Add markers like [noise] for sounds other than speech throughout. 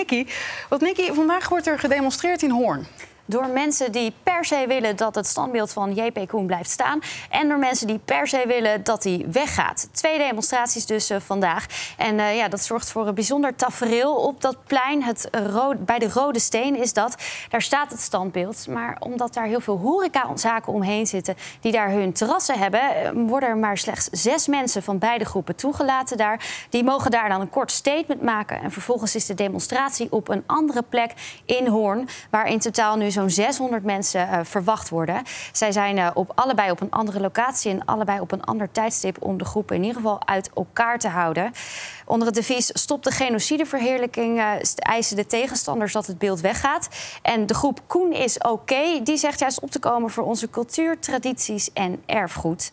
Nicky. Want Nicky, vandaag wordt er gedemonstreerd in Hoorn. Door mensen die per se willen dat het standbeeld van JP Koen blijft staan. En door mensen die per se willen dat hij weggaat. Twee demonstraties dus uh, vandaag. En uh, ja, dat zorgt voor een bijzonder tafereel op dat plein. Het rood, bij de Rode Steen is dat. Daar staat het standbeeld. Maar omdat daar heel veel horecazaken omheen zitten... die daar hun terrassen hebben... Eh, worden er maar slechts zes mensen van beide groepen toegelaten daar. Die mogen daar dan een kort statement maken. En vervolgens is de demonstratie op een andere plek in Hoorn... waar in totaal nu zo zo'n 600 mensen uh, verwacht worden. Zij zijn uh, op allebei op een andere locatie en allebei op een ander tijdstip om de groepen in ieder geval uit elkaar te houden. Onder het devies Stop de genocideverheerlijking uh, eisen de tegenstanders dat het beeld weggaat. En de groep Koen is oké, die zegt juist op te komen voor onze cultuur, tradities en erfgoed.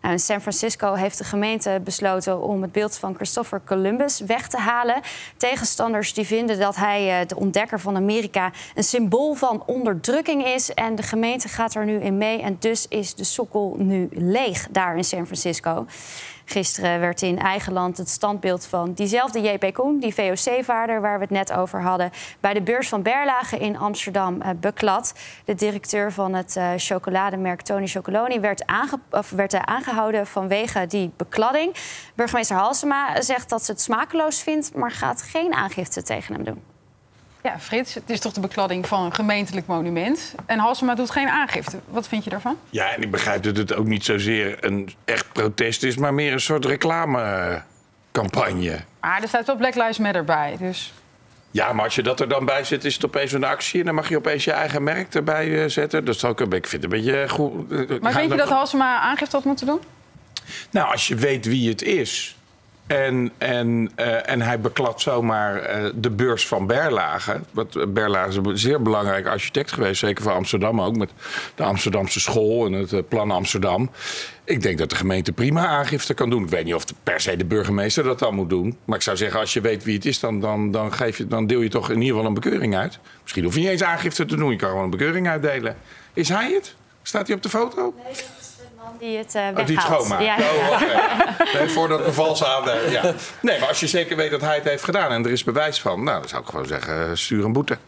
Nou, in San Francisco heeft de gemeente besloten om het beeld van Christopher Columbus weg te halen. Tegenstanders die vinden dat hij, de ontdekker van Amerika, een symbool van onderdrukking is. En de gemeente gaat er nu in mee. En dus is de sokkel nu leeg daar in San Francisco. Gisteren werd in eigen land het standbeeld van diezelfde JP Koen, die VOC-vaarder waar we het net over hadden, bij de beurs van Berlage in Amsterdam uh, beklad. De directeur van het uh, chocolademerk Tony Chocoloni werd, aange werd uh, aangehouden vanwege die bekladding. Burgemeester Halsema zegt dat ze het smakeloos vindt, maar gaat geen aangifte tegen hem doen. Ja, Frits, het is toch de bekladding van een gemeentelijk monument. En Halsema doet geen aangifte. Wat vind je daarvan? Ja, en ik begrijp dat het ook niet zozeer een echt protest is, maar meer een soort reclamecampagne. Maar er staat wel Black Lives Matter bij, dus... Ja, maar als je dat er dan bij zet, is het opeens een actie... en dan mag je opeens je eigen merk erbij eh, zetten. Dat zou ik, ik vind het een beetje goed... Maar vind je dat Halsema aangifte had moeten doen? Nou, als je weet wie het is... En, en, uh, en hij bekladt zomaar uh, de beurs van Berlage. Wat, Berlage is een zeer belangrijk architect geweest, zeker voor Amsterdam ook. Met de Amsterdamse school en het plan Amsterdam. Ik denk dat de gemeente prima aangifte kan doen. Ik weet niet of per se de burgemeester dat dan moet doen. Maar ik zou zeggen, als je weet wie het is, dan, dan, dan, geef je, dan deel je toch in ieder geval een bekeuring uit. Misschien hoef je niet eens aangifte te doen, je kan gewoon een bekeuring uitdelen. Is hij het? Staat hij op de foto? Nee die het weghaalt. Oh, die het schoonmaakt. Ja. Oh, okay. [laughs] nee, voordat we vals aan. Ja. Nee, maar als je zeker weet dat hij het heeft gedaan en er is bewijs van, nou, dan zou ik gewoon zeggen: stuur een boete.